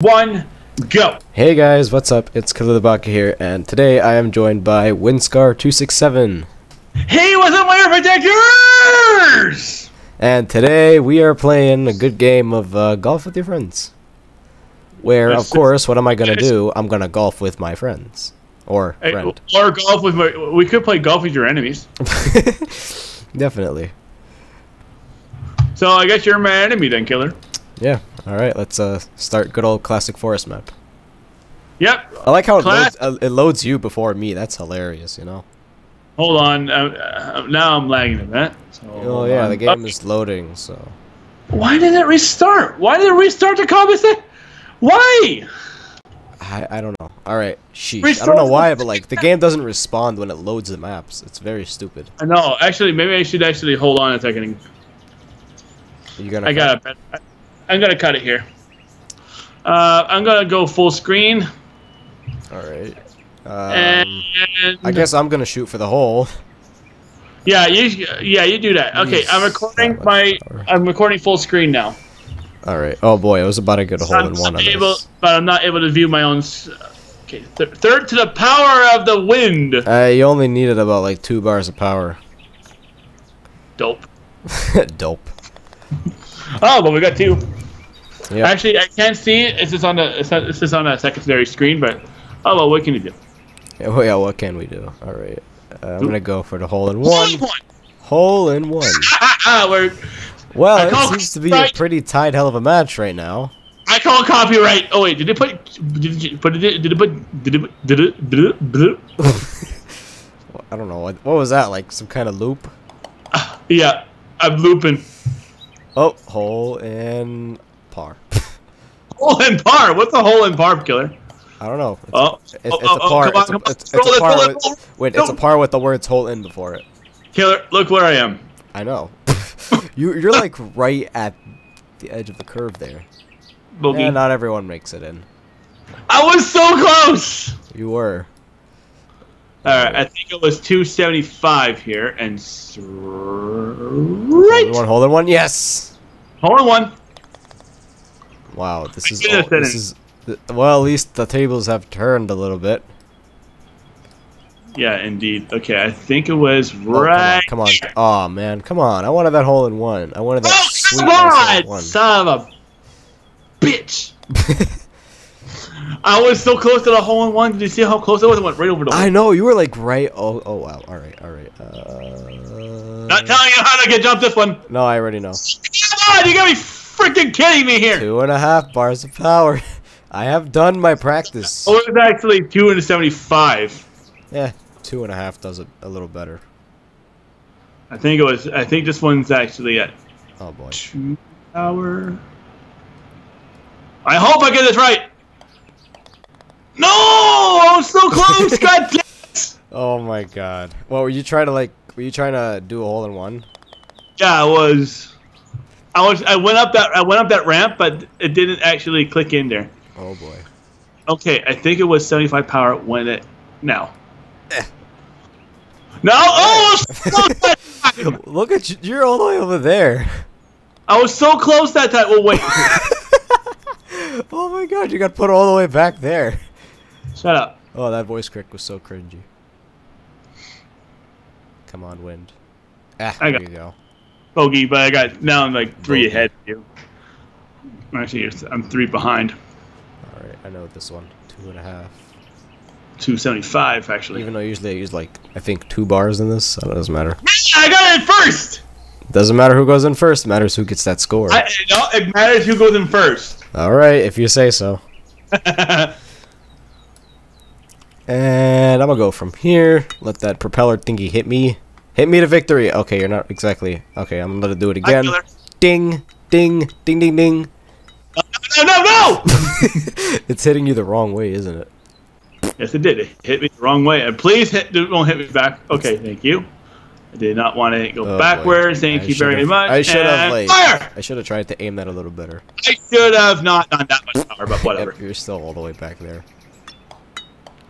one, go. Hey guys, what's up? It's Killer the here, and today I am joined by Windscar267. Hey, what's up, my protectors? And today we are playing a good game of uh, golf with your friends. Where, of course, what am I gonna do? I'm gonna golf with my friends. Or Hey, friend. or golf with my. We could play golf with your enemies. Definitely. So I guess you're my enemy then, killer. Yeah. Alright, let's uh, start good old classic forest map. Yep. I like how it loads, uh, it loads you before me. That's hilarious, you know? Hold on. Uh, uh, now I'm lagging a bit. So Oh yeah, on. the game is loading, so... Why did it restart? Why did it restart the combat? Why? I, I don't know. Alright, sheesh. I don't know why, but like, the game doesn't respond when it loads the maps. It's very stupid. I know. Actually, maybe I should actually hold on a second. You gonna I got to I'm gonna cut it here. Uh, I'm gonna go full screen. Alright. Um, and I guess I'm gonna shoot for the hole. Yeah, you yeah you do that. Okay, I'm recording my power. I'm recording full screen now. Alright. Oh boy, I was about to get a hole I'm in one on able, this. but I'm not able to view my own. Okay, th- third to the power of the wind. Uh, you only needed about like two bars of power. Dope. Dope. Oh, but we got two. Yeah. Actually, I can't see it. It's just on the it's, not, it's just on a secondary screen. But oh well, what can you do? Oh yeah, what can we do? Alright. Uh, I'm gonna go for the hole in one. Hole in one. Ah, ah, we're, Well, it seems to be a pretty tight hell of a match right now. I call copyright. Oh wait, did it put? Did it put? Did it put? Did it? Did it? Did it? Did it? I don't know. What, what was that? Like some kind of loop? Yeah, I'm looping. Oh, hole in par. Hole in par. What's a hole in par, killer? I don't know. It's, Oh, it's, oh, it's oh, a oh, par. come it's, a, it's, it's a par roll it, with, it. wait, it's a par with the words hole in before it. Killer, look where I am. I know. you, you're like right at the edge of the curve there. Boogie. Yeah, not everyone makes it in. I was so close. You were. All right, I think it was 275 here, and in one, hole in one. Yes. Hold on one. Wow, this is all, this is well. At least the tables have turned a little bit. Yeah, indeed. Okay, I think it was Oh, right. come on, come on. Oh man, come on. I wanted that hole in one. I wanted that Oh, sweet nice hole on, one. son of a bitch! I was so close to the hole in one. Did you see how close I was? I went right over the hole. I know you were like right. Oh, oh wow. All right, all right. Uh, Not telling you how to get jump this one. no, I already know. On, you gotta be freaking kidding me here. Two and a half bars of power. I have done my practice. Oh, it was actually 275. Yeah, two and a half does it a little better. I think it was. I think this one's actually at Oh boy. two hour. I hope I get this right. No, I was so close. God damn it. Oh my god. Well, were you trying to like? Were you trying to do a hole in one? Yeah, I was. I was. I went up that. I went up that ramp, but it didn't actually click in there. Oh boy. Okay, I think it was 75 power when it. Now. Eh. No! Oh! So close that time. Look at you. You're all the way over there. I was so close that time. Well, wait. oh my god, you got put all the way back there. Shut up. Oh, that voice crack was so cringy. Come on, wind. Ah, there you go. Bogey, but I got now I'm like three Bogey. ahead of you. Actually, I'm three behind. All right, I know this one. Two and a half. 275 actually. Even though usually I use like I think two bars in this, so it doesn't matter. I got it first. Doesn't matter who goes in first. Matters who gets that score. I, no, it matters who goes in first. All right, if you say so. And I'm gonna go from here. Let that propeller thingy hit me. Hit me to victory. Okay, you're not exactly. Okay, I'm gonna do it again. Ding, ding, ding, ding, ding. no, no, no! it's hitting you the wrong way, isn't it? yes, it did. It hit me the wrong way. And please hit, don't hit me back. Okay, thank you. I did not want to go Oh, boy. backwards. Thank I you very much. I should have like. fire. I should have tried to aim that a little better. I should have not done that much power, but whatever. Yep, you're still all the way back there.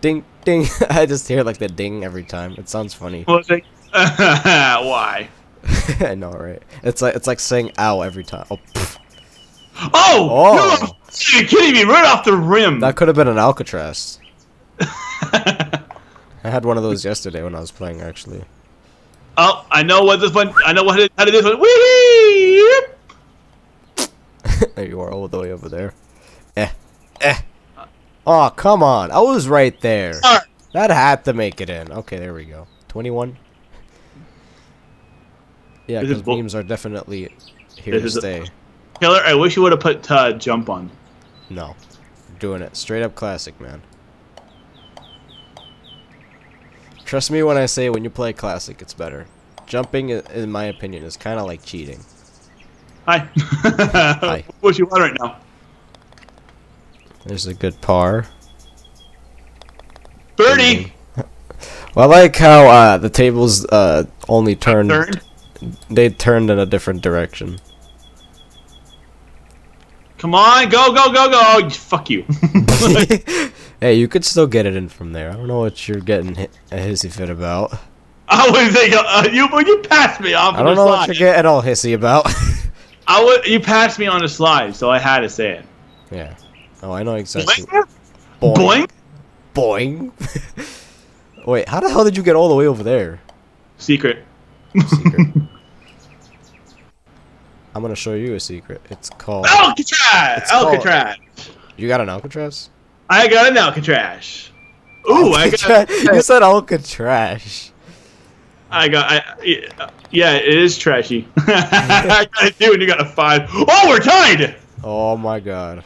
Ding, ding. I just hear like the ding every time. It sounds funny. Well, thank- Why? I know, right? It's like it's like saying "ow" every time. Oh, pff. Oh! Oh. No, you're kidding me! Right off the rim. That could have been an Alcatraz. I had one of those yesterday when I was playing, actually. oh, I know what this one. I know what it, how to do this one. Whee! there you are, all the way over there. Eh, eh. Oh, come on! I was right there. That had to make it in. Okay, there we go. Twenty-one. Yeah, because memes are definitely here This to stay. Killer, I wish you would have put uh, jump on. No, doing it straight up classic, man. Trust me when I say when you play classic, it's better. Jumping, in my opinion, is kind of like cheating. Hi. Hi. What you want right now? There's a good par. Birdie. Well, I like how uh, the tables uh, only turned. Turn. They turned in a different direction. Come on, go, go, go, go. Oh, fuck you. hey, you could still get it in from there. I don't know what you're getting a hissy fit about. I would think uh, you you passed me off. I don't know slide. what you're getting all hissy about. I would you passed me on the slide, so I had to say it. yeah. Oh, I know exactly. Boing. Boing. Wait, how the hell did you get all the way over there? Secret. Secret. I'm gonna show you a secret. It's called. Alcatraz. It's called- Alcatraz. You got an Alcatraz? I got an Alcatraz. Ooh, I got. You said Alcatraz. I got. I, yeah, it is trashy. I got a two, and you got a five. Oh, we're tied. Oh my god.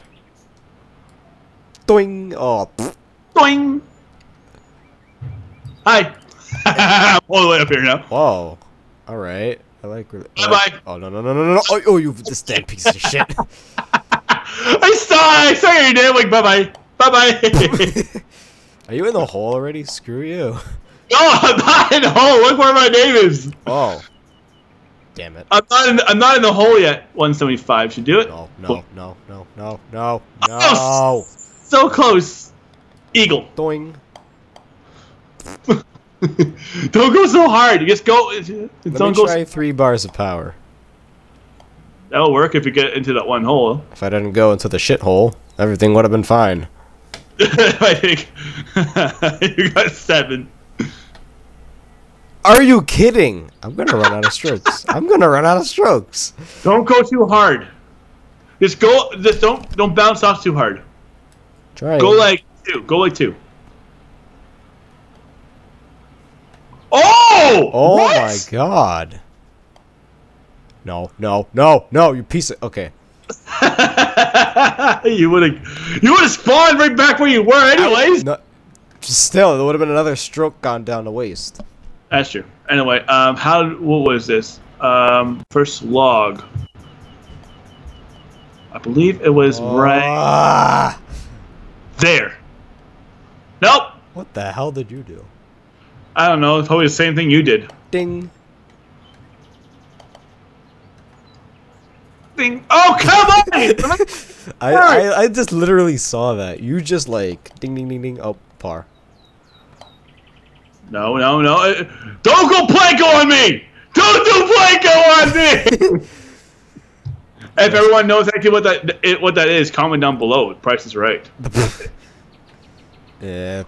Doing. Oh. pfft. Boing. Hi. I'm all the way up here now. Whoa. All right. I like. Really, I like- Oh no no no no no! no. Oh, oh you this damn piece of shit. I saw. I saw your name. Like, bye bye. Bye bye. Are you in the hole already? Screw you. No, I'm not in the hole. Look where my name is. Oh. Damn it. I'm not in. I'm not in the hole yet. 175 should do it. No no no no no no no. Oh, So close. Eagle. Doing. don't go so hard. You just go. Let Don't me go. try three bars of power. That'll work if you get into that one hole. If I didn't go into the shithole, everything would have been fine. I think you got seven. Are you kidding? I'm gonna run out of strokes. I'm gonna run out of strokes. Don't go too hard. Just go. Just don't. Don't bounce off too hard. Try. Go like two. Go like two. Oh! Oh What? my god. No, no, no, no, you piece of okay. you would have. You would have spawned right back where you were, anyways. No, still, there would have been another stroke gone down the waist. That's true. Anyway, um, how? What was this? Um, first log. I believe it was right Ah, there. Nope. what the hell did you do? I don't know. It's probably the same thing you did. Ding. Ding. Oh come on! I, I I just literally saw that. You just like ding ding ding ding. Oh, par. no, no, no. Uh, Don't go Plinko on me! Don't do Plinko on me! if everyone knows actually what that it, what that is, comment down below. Price is right. Yeah.